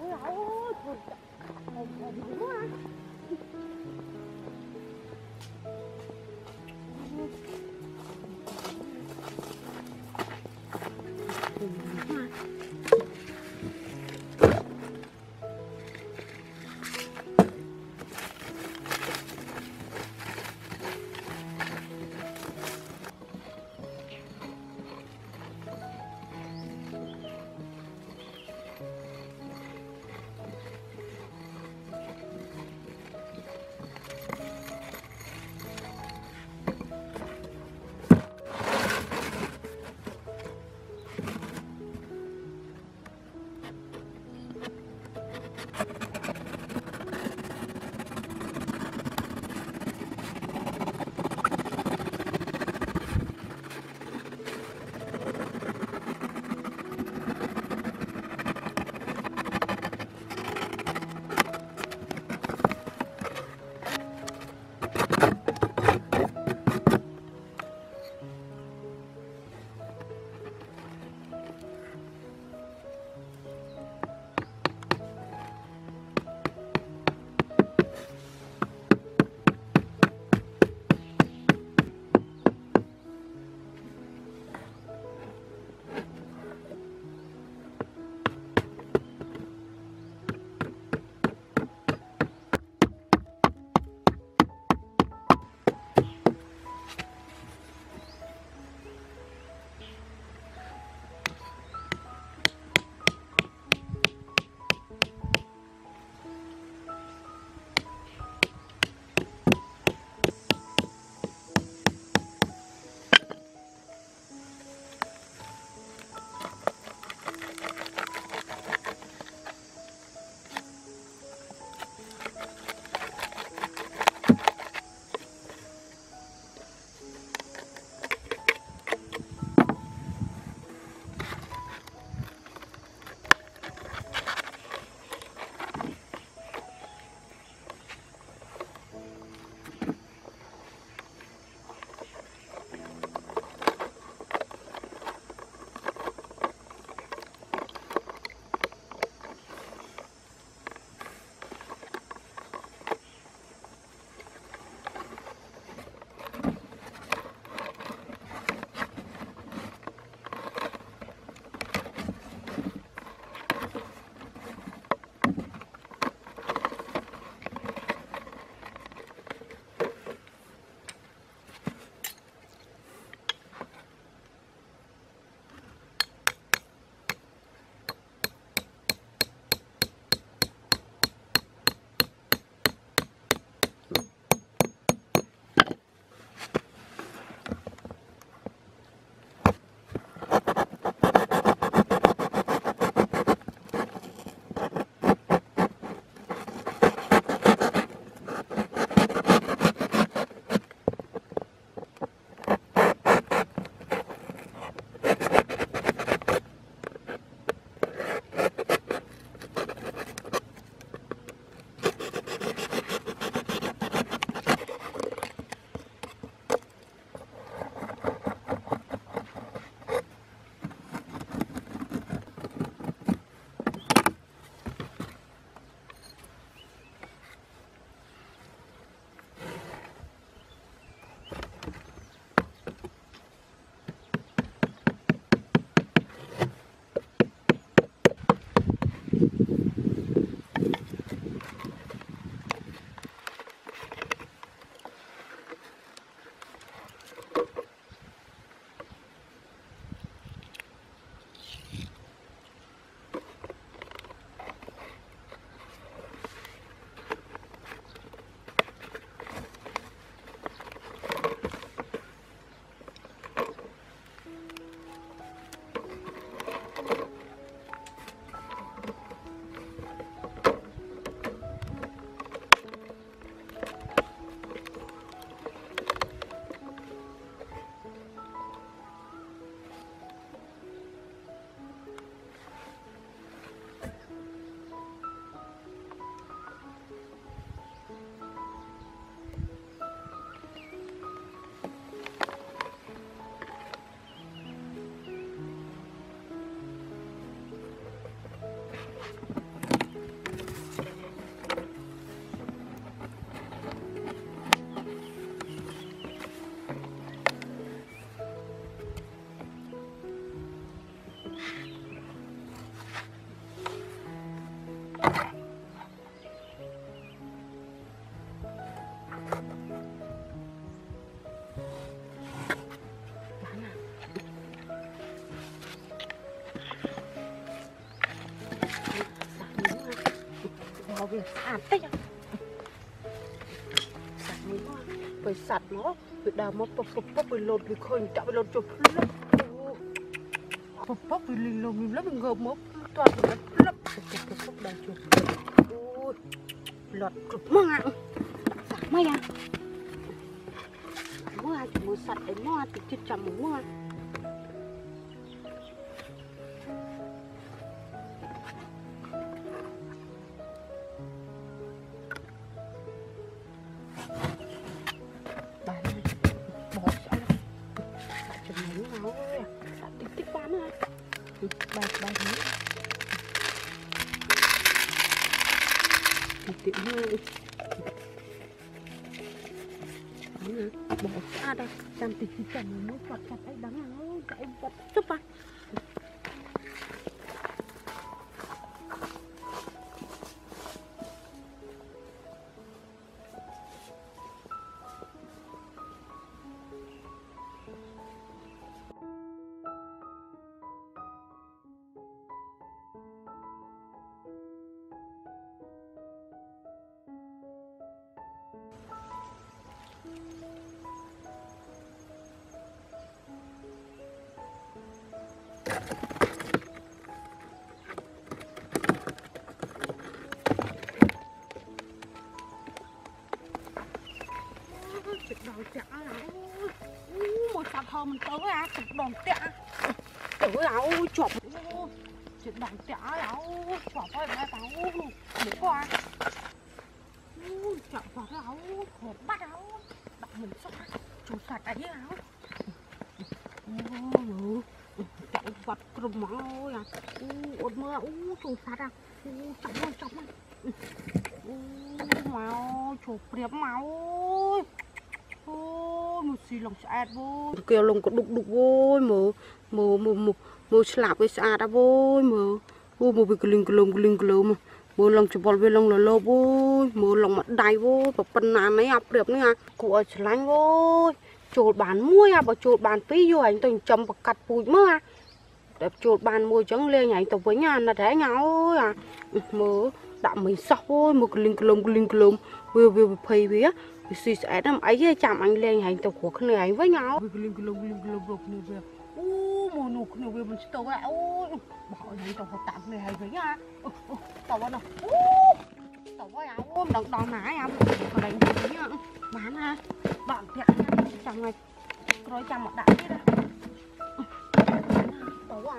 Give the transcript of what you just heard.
Cũng. À, đào về sạch sạch phải sạch nó phải đào mà bắp bắp bắp phải lột phải khơi, chạm phải lột chụp lấp. Bắp bắp phải lì lột mình lấp, mình ngợp toàn phải lấp. Lấp bắp bắp bắp đào chụp ôi lọt chụp măng sạch mấy à mua sạch để mua thì chưa chậm mua 1 triệu hai. Bỏ ra đây. Làm tình chín trăm mười một vật thật ấy đáng ăn lắm chạy vật rất vật Chụp chả ôi một sạp hờ mình tới à chụp đòn chả tới là ôi chụp chụp đòn chả là ôi chụp ơi mẹ tao để qua chụp vào cái áo hộp bắt áo đặt mình sạt chụp sạt ấy áo ôi chạy vật cùm máu ôi à ôi mưa ôi chụp sạt à ôi chụp ơi chọc ơi ôi màu chụp đẹp máu អូមកស៊ីលងស្អាតវូគេលងក៏ដុកដុកវូមើមើមើមើឆ្លាប់វាស្អាតអើវូមើអូមើវាក្លឹងក្លងក្លឹងក្លោមកមើលងច្បល់វាលងលលោបអូយមើលងមកដៃអូយប៉ណ្ណានេះអាព្រៀបនេះអាគួរឲ្យឆ្លាញ់អូយចូលបានមួយអាបើចូលបានពីរយូរអញទៅចំបកាត់ពូជមើលអាតែចូលបានមួយចឹងលេងអញទៅវិញអាណាត់ហែងអូយអាមើដាក់មីសោះអូយមើក្លឹងក្លុំក្លឹងក្លុំវាវាភ័យវា វាស៊ីស្អែតអីហេចាំអញលេងហែងទៅគ្រោះគ្នាឯងវិញអោវាលឹងលឹងលឹងលឹងគ្នាវាអូមកនោះគ្នាវាមិនស្ទើអូបោះឲ្យហែងទៅតាមគ្នាហែងវិញអាតើវ៉ាណោះអូតើវ៉ាអាអូមិនដឹងដល់ណាអាកន្លែងវិញបានណាបាក់ប្រាក់ចាំថ្ងៃក្រោយចាំមកដាក់ទៀតណាតើវ៉ា